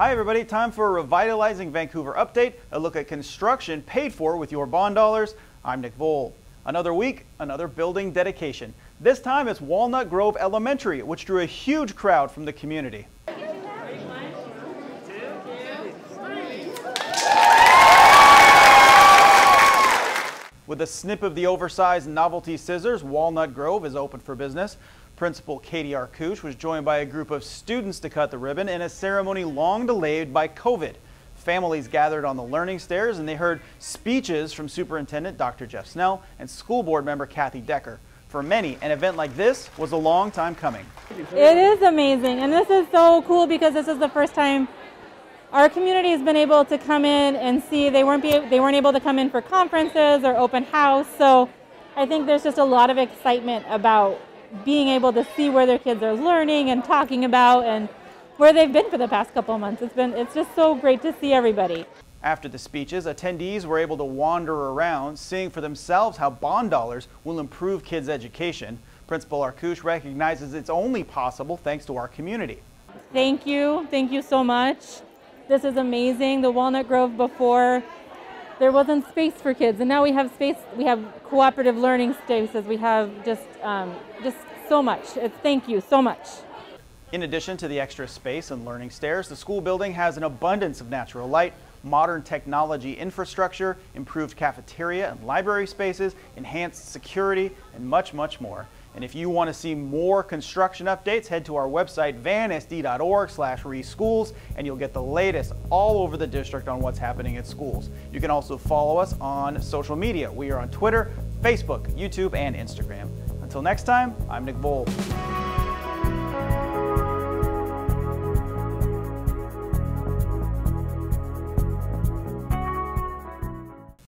Hi everybody, time for a Revitalizing Vancouver update, a look at construction paid for with your bond dollars. I'm Nick Vole. Another week, another building dedication. This time it's Walnut Grove Elementary, which drew a huge crowd from the community. With a snip of the oversized novelty scissors, Walnut Grove is open for business. Principal Katie Arcouche was joined by a group of students to cut the ribbon in a ceremony long delayed by COVID. Families gathered on the learning stairs and they heard speeches from Superintendent Dr. Jeff Snell and School Board member Kathy Decker. For many, an event like this was a long time coming. It is amazing, and this is so cool because this is the first time our community has been able to come in and see. They weren't be, they weren't able to come in for conferences or open house, so I think there's just a lot of excitement about being able to see where their kids are learning and talking about and where they've been for the past couple of months. It's been it's just so great to see everybody. After the speeches, attendees were able to wander around, seeing for themselves how bond dollars will improve kids' education. Principal Arcouche recognizes it's only possible thanks to our community. Thank you. Thank you so much. This is amazing. The Walnut Grove before, there wasn't space for kids, and now we have space. We have cooperative learning spaces. We have just, um, just so much. It's, thank you so much. In addition to the extra space and learning stairs, the school building has an abundance of natural light, modern technology infrastructure, improved cafeteria and library spaces, enhanced security, and much, much more. And if you want to see more construction updates, head to our website, vansd.org slash reschools, and you'll get the latest all over the district on what's happening at schools. You can also follow us on social media. We are on Twitter, Facebook, YouTube, and Instagram. Until next time, I'm Nick Vole.